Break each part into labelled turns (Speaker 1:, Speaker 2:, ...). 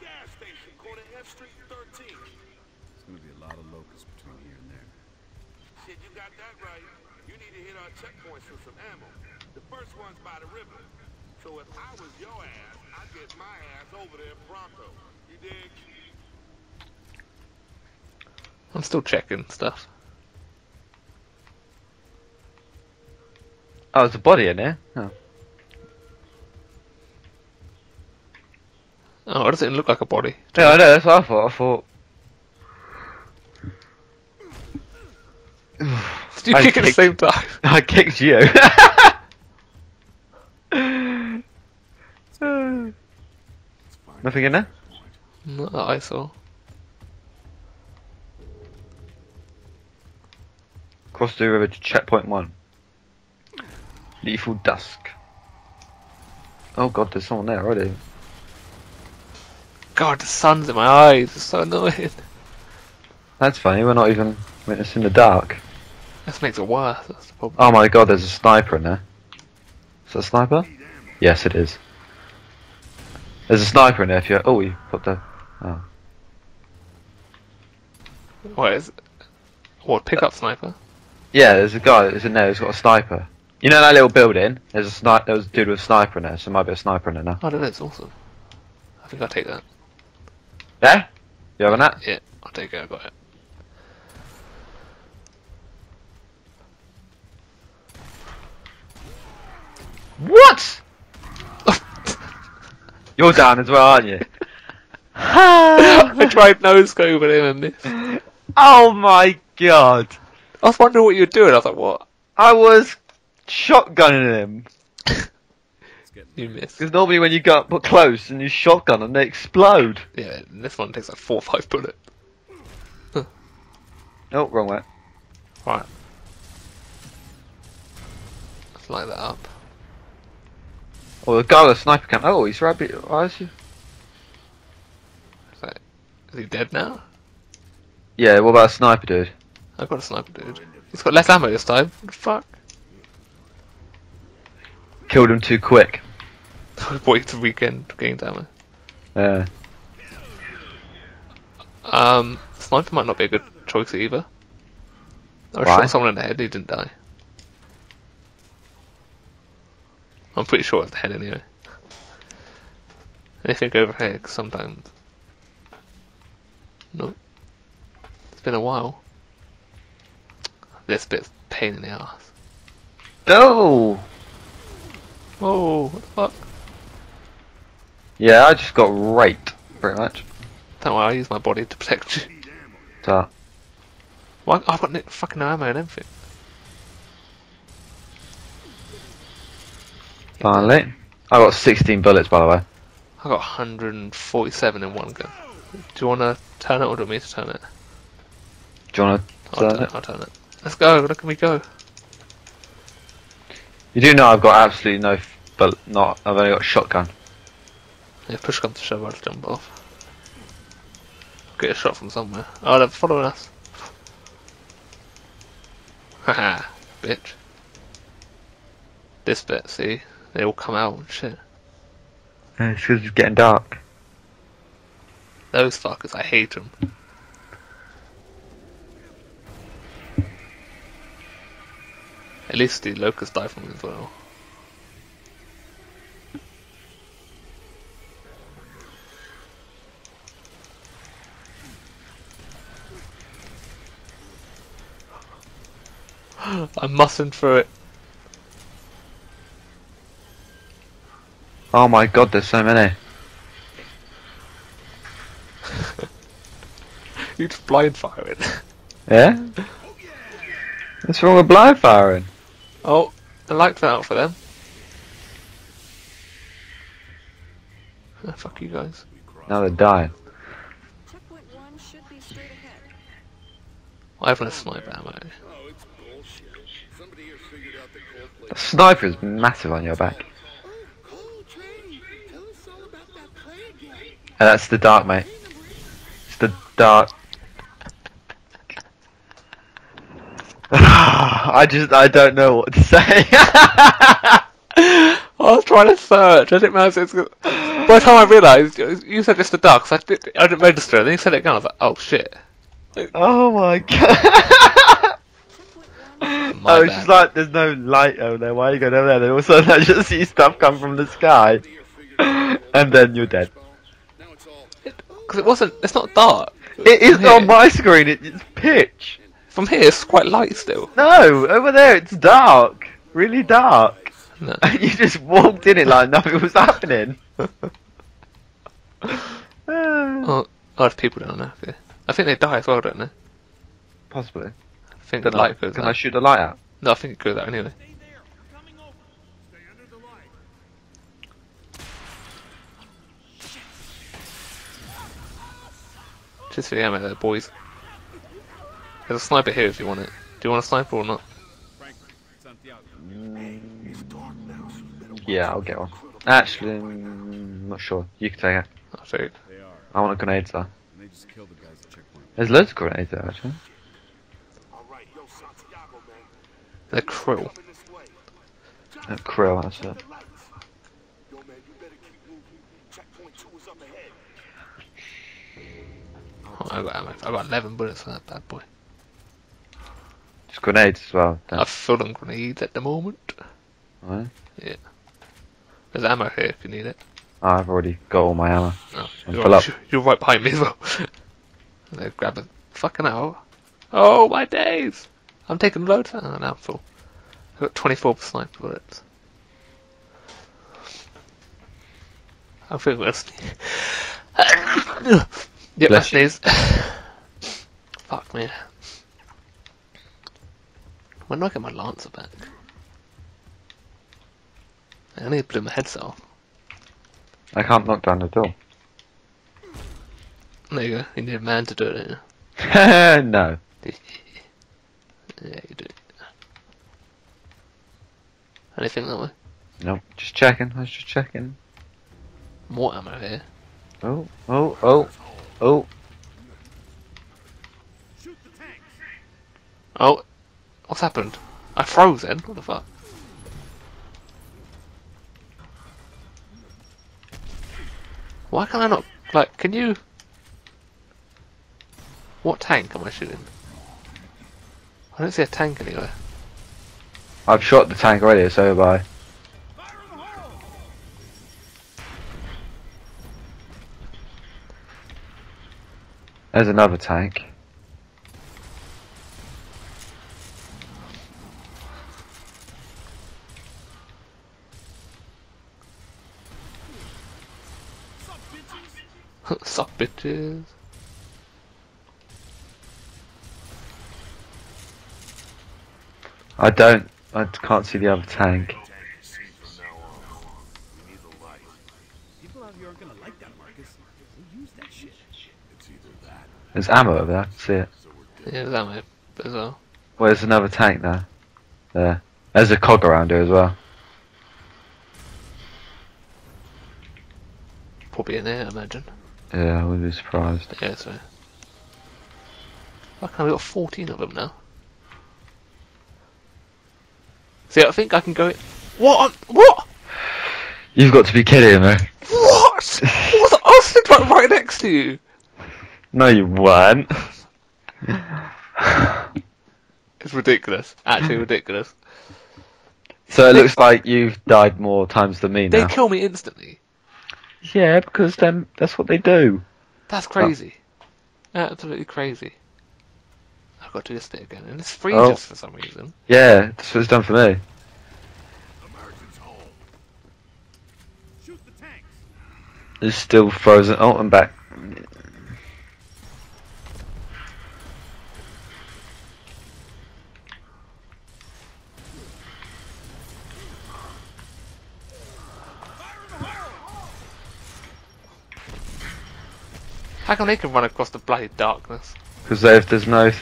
Speaker 1: gas station, corner F Street 13.
Speaker 2: There's gonna be a lot of locusts between here and there.
Speaker 1: Shit, you got that right. You need to hit our checkpoints for some ammo. The first one's by the river. So if I was your ass, I'd get my ass over there pronto. You dig?
Speaker 3: I'm still checking stuff.
Speaker 4: Oh, there's a body in there. Oh.
Speaker 3: Oh, it look like a body?
Speaker 4: Yeah, I know. That's what I thought. I thought.
Speaker 3: Did you
Speaker 4: I
Speaker 3: kick at the
Speaker 4: kicked-
Speaker 3: same time?
Speaker 4: I kicked you. Nothing in there.
Speaker 3: Not that I saw.
Speaker 4: Cross the river to checkpoint one. Lethal dusk. Oh god, there's someone there already.
Speaker 3: God, the sun's in my eyes. It's so annoying.
Speaker 4: That's funny. We're not even witnessing the dark.
Speaker 3: This makes it worse. That's the problem.
Speaker 4: Oh my god, there's a sniper in there. Is that a sniper? Yes, it is. There's a sniper in there. If you oh, you put the oh.
Speaker 3: What is it? What, pickup sniper?
Speaker 4: Yeah, there's a guy that's in there who's got a sniper. You know that little building? There's a sniper. There was a dude with a sniper in there, so there might be a sniper in there now.
Speaker 3: Oh, that is awesome. I think I'll take that.
Speaker 4: Yeah? You have having that?
Speaker 3: Yeah, I'll take it. I got it.
Speaker 4: What? You're down as well, aren't you?
Speaker 3: I tried no scope at him and missed.
Speaker 4: oh my god!
Speaker 3: I was wondering what you were doing. I was like, what?
Speaker 4: I was shotgunning him.
Speaker 2: It's getting
Speaker 3: You missed.
Speaker 4: Because normally when you get up close and you shotgun them, they explode.
Speaker 3: Yeah, and this one takes like four or five bullets.
Speaker 4: Oh, wrong way.
Speaker 3: Right. Let's light that up.
Speaker 4: Oh, the guy with the sniper cam. Oh, he's right. be- Why is he?
Speaker 3: Is, that, is he dead now?
Speaker 4: Yeah, what about a sniper dude?
Speaker 3: I've got a sniper dude. He's got less ammo this time. What the fuck?
Speaker 4: Killed him too quick.
Speaker 3: Wait to weekend gained ammo.
Speaker 4: Yeah.
Speaker 3: Um, sniper might not be a good choice either. I
Speaker 4: Why?
Speaker 3: shot someone in the head. He didn't die. I'm pretty sure it's the head anyway. Anything over here 'cause sometimes. Nope. It's been a while. This bit's pain in the ass.
Speaker 4: Oh.
Speaker 3: Oh, what the fuck?
Speaker 4: Yeah, I just got raped, pretty much.
Speaker 3: Don't worry, I use my body to protect you.
Speaker 4: So,
Speaker 3: Why? I've got no, fucking ammo and everything.
Speaker 4: finally. I got 16 bullets, by the way.
Speaker 3: I got 147 in one gun. Do you want to turn it or do you want me to turn it?
Speaker 4: Do you want to
Speaker 3: I'll
Speaker 4: turn
Speaker 3: turn
Speaker 4: it?
Speaker 3: I'll turn it. Let's go. Look at me go.
Speaker 4: You do know I've got absolutely no, but not. I've only got a shotgun.
Speaker 3: Yeah, push comes to shove, I'll jump off. Get a shot from somewhere. Oh, they're following us. Haha, bitch. This bit, see? They all come out and shit.
Speaker 4: Yeah, it's 'cause it's getting dark.
Speaker 3: Those fuckers, I hate them. At least the locusts die from it as well. I'm mussing through it.
Speaker 4: Oh my god, there's so many.
Speaker 3: You just blind fire it.
Speaker 4: Yeah? What's wrong with blind firing?
Speaker 3: Oh, I lights went out for them. Ah, fuck you guys.
Speaker 4: Now they're dying.
Speaker 5: One should be straight ahead.
Speaker 3: I have no sniper ammo.
Speaker 1: Oh, the
Speaker 4: sniper is massive on your back. And that's the dark, mate. It's the dark. I just, I don't know what to say.
Speaker 3: I was trying to search. I didn't realize it's. By the time I realised, you said it's the dark, so I, did, I didn't register, and then you said it again, I was like, oh shit.
Speaker 4: Oh my god.
Speaker 3: My
Speaker 4: oh, it's
Speaker 3: bad.
Speaker 4: just like there's no light over there. Why are you going over there? Then all of a sudden I just see stuff come from the sky, and then you're dead.
Speaker 1: Now it's all
Speaker 3: Because it wasn't, it's not dark.
Speaker 4: It is on my screen. It, it's pitch.
Speaker 3: From here, it's quite light still.
Speaker 4: No, over there it's dark, really dark.
Speaker 3: No.
Speaker 4: And you just walked in it like nothing was happening.
Speaker 3: Oh, oh, there's people down there. I think they die as well, don't they?
Speaker 4: Possibly.
Speaker 3: I think the
Speaker 4: Can, I,
Speaker 3: light goes
Speaker 4: can
Speaker 3: out.
Speaker 4: I shoot the light out?
Speaker 3: No, I think it goes out anyway. Just for the ammo there, boys. There's a sniper here if you want it. Do you want a sniper or not?
Speaker 4: Yeah, I'll get one. Actually, mm, not sure. You can take it.
Speaker 3: I'll show you.
Speaker 2: They are.
Speaker 4: I want a grenade though.
Speaker 2: And they just killed the guys at checkpoint.
Speaker 4: There's loads of grenades there actually.
Speaker 1: all right. Yo, Santiago, man.
Speaker 3: They're cruel.
Speaker 1: Coming this way.
Speaker 4: Uh, Kryll, that's it.
Speaker 1: The lights. Yo, man, you better keep moving. Checkpoint two is up ahead.
Speaker 3: Oh, I got ammo. I got 11 bullets on that bad boy.
Speaker 4: Just grenades as well.
Speaker 3: I've full on grenades at the moment.
Speaker 4: Right.
Speaker 3: There's ammo here if you need it.
Speaker 4: Oh, I've already got all my ammo.
Speaker 3: Oh, you're, right, you're right behind me as well. they grab a fucking hell. Oh my days! I'm taking loads. Oh, now I'm full. I've got 24 sniper bullets. I think we'll sneeze. yep, I
Speaker 4: Bless
Speaker 3: sneeze. Fuck me. When do I get my Lancer back? I need to blow my heads off.
Speaker 4: I can't knock down the door.
Speaker 3: There you go. You need a man to do it. don't
Speaker 4: no.
Speaker 3: Yeah, you do. Anything that way?
Speaker 4: No, just checking. I was just checking.
Speaker 3: More ammo here.
Speaker 4: Oh, oh, oh, oh.
Speaker 3: Oh, what's happened? I froze then. What the fuck? Why can I not? Like, can you? What tank am I shooting? I don't see a tank anywhere.
Speaker 4: I've shot the tank already, so over by. There's another tank.
Speaker 3: Suck bitches.
Speaker 4: I don't. I can't see the other tank.
Speaker 1: See from now on. We need the light.
Speaker 2: People out here aren't gonna like that, Marcus. We'll use that shit.
Speaker 1: It's either that,
Speaker 4: There's ammo over there. I can see it.
Speaker 1: so we're dead.
Speaker 3: Yeah, there's ammo as well.
Speaker 4: Well, there's another tank there. There. There's a cog around here as well.
Speaker 3: Probably in there, I imagine.
Speaker 4: Yeah, I wouldn't be surprised.
Speaker 3: Yeah, so. Can't we got 14 of them now? See, I think I can go. What? What?
Speaker 4: You've got to be kidding me.
Speaker 3: What? what? I was sitting right, right next to you.
Speaker 4: No, you weren't.
Speaker 3: It's ridiculous. Actually, ridiculous.
Speaker 4: So it looks like you've died more times than me
Speaker 3: They
Speaker 4: now.
Speaker 3: kill me instantly.
Speaker 4: Yeah, because then that's what they do.
Speaker 3: That's crazy. Absolutely crazy. I've got to do this bit again, and it's free
Speaker 4: Oh.
Speaker 3: just for some reason.
Speaker 4: Yeah, that's what it's done for me.
Speaker 2: Shoot the tanks.
Speaker 4: It's still frozen. Oh, I'm back.
Speaker 3: How come they can run across the bloody darkness?
Speaker 4: Because if there's no.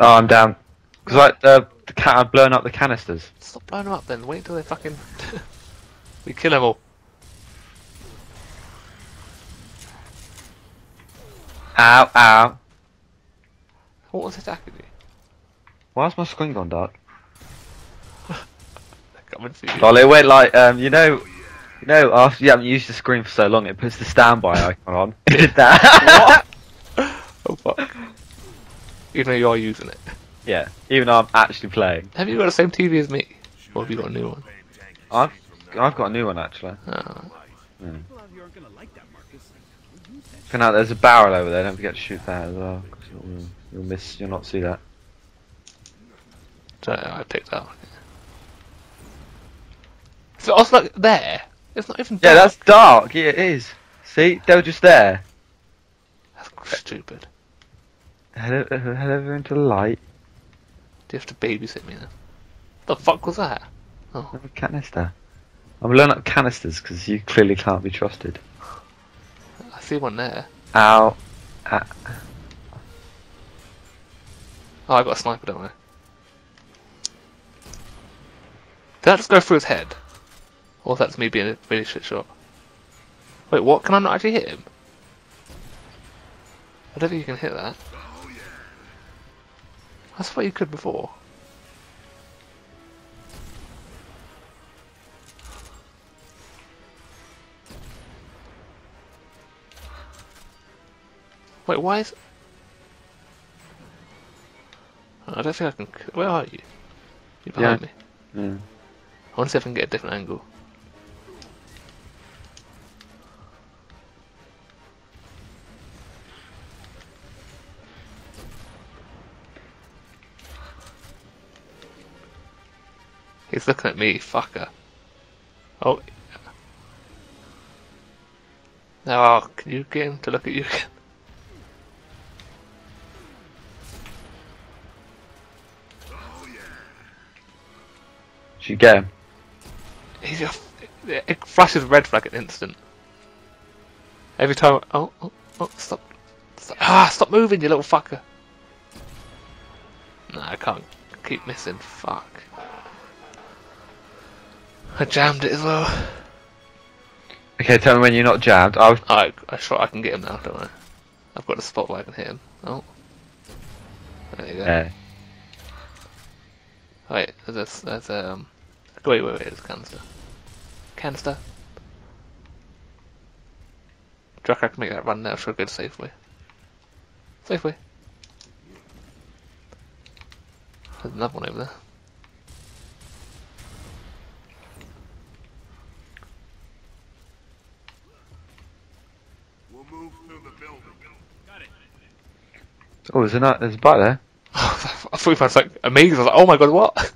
Speaker 4: Oh, I'm down. Because like the the cat, I've blown up the canisters.
Speaker 3: Stop blowing them up then. Wait until they fucking. we kill them all.
Speaker 4: Ow, ow.
Speaker 3: What was attacking you?
Speaker 4: Why's my screen gone dark?
Speaker 3: Coming for you.
Speaker 4: Well, it went like um, you know, You know, after you haven't used the screen for so long, it puts the standby icon on. Who did that? what?
Speaker 3: Oh fuck. Even though you are using it.
Speaker 4: yeah, even though I'm actually playing.
Speaker 3: Have you got the same TV as me? Or have you got a new one?
Speaker 4: I've I've got a new one actually.
Speaker 3: Oh. Hmm.
Speaker 2: People out here aren't gonna like that, Marcus. We'll use that.
Speaker 4: For now, there's a barrel over there. Don't forget to shoot that as well. you'll, you'll miss. You'll not see that.
Speaker 3: So I picked that one. So it's like there. It's not even
Speaker 4: Yeah, that's dark. Yeah, it is. See, they were just there.
Speaker 3: That's stupid.
Speaker 4: Head, head over into the light.
Speaker 3: Do you have to babysit me then? The fuck was that? Oh,
Speaker 4: canister. I'm blowing up canisters because you clearly can't be trusted.
Speaker 3: I see one there.
Speaker 4: Ow. Ah.
Speaker 3: Oh, I got a sniper, don't I? Did that just go through his head? Or that's me being a really shit shot? Wait, what? Can I not actually hit him? I don't think you can hit that. I thought you could before. Wait, why is... I don't think I can... Where are you? You're behind
Speaker 4: Yeah.
Speaker 3: me.
Speaker 4: Yeah.
Speaker 3: I want to see if I can get a different angle. He's looking at me, fucker. Oh. Now, can you get him to look at you again?
Speaker 4: Should you get him?
Speaker 3: He's just, it flashes red flag at instant. Every time. Oh, oh, oh, stop. stop. Ah, stop moving, you little fucker. Nah, I can't keep missing. Fuck. I jammed it as well.
Speaker 4: Okay, tell me when you're not jammed. I was.
Speaker 3: I, I sure I can get him now, don't I? I've got a spot where I can hit him. Oh. There you go.
Speaker 4: Yeah.
Speaker 3: Wait, there's, there's um. Wait, wait, wait, there's a canister. Canister. Do you I can make that run now? Should I go to Safeway? Safeway. There's another one over there.
Speaker 4: Oh, there's a there's a bite there.
Speaker 3: I thought you found something amazing. I was like, oh my god, what?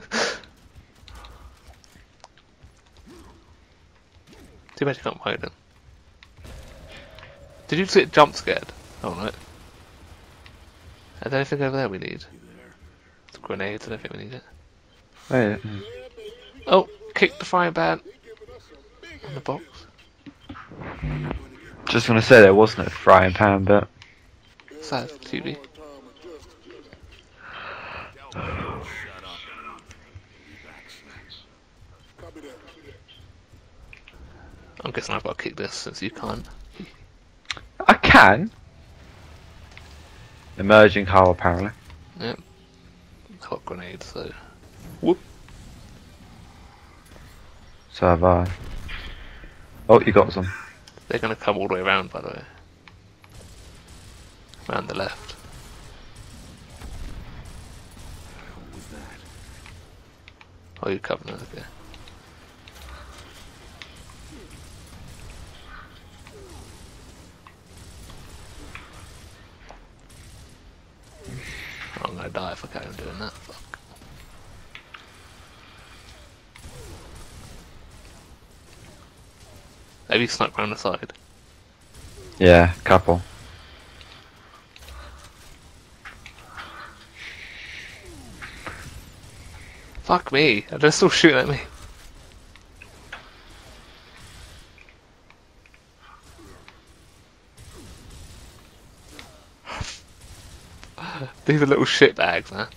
Speaker 3: Too bad you can't hide him. Did you just get jump scared? Oh no. Is there anything over there we need? Grenades, I don't think we need it.
Speaker 4: Oh, Wait. Hmm.
Speaker 3: Oh, kick the frying pan in the box.
Speaker 4: Just to say there wasn't a frying pan, but
Speaker 3: Sad TV. I'm guessing I've got to kick this since you can't.
Speaker 4: I can. Emerging hull, apparently.
Speaker 3: Yep. I've got grenades, so. Whoop.
Speaker 4: So have I. Oh, you got some.
Speaker 3: They're gonna come all the way around, by the way. Around the left.
Speaker 2: What was that?
Speaker 3: Oh, you're it, okay. I'm gonna die if I carry on doing that. Maybe snuck round the side.
Speaker 4: Yeah, couple.
Speaker 3: Fuck me, they're still shooting at me. These are little shit bags, man.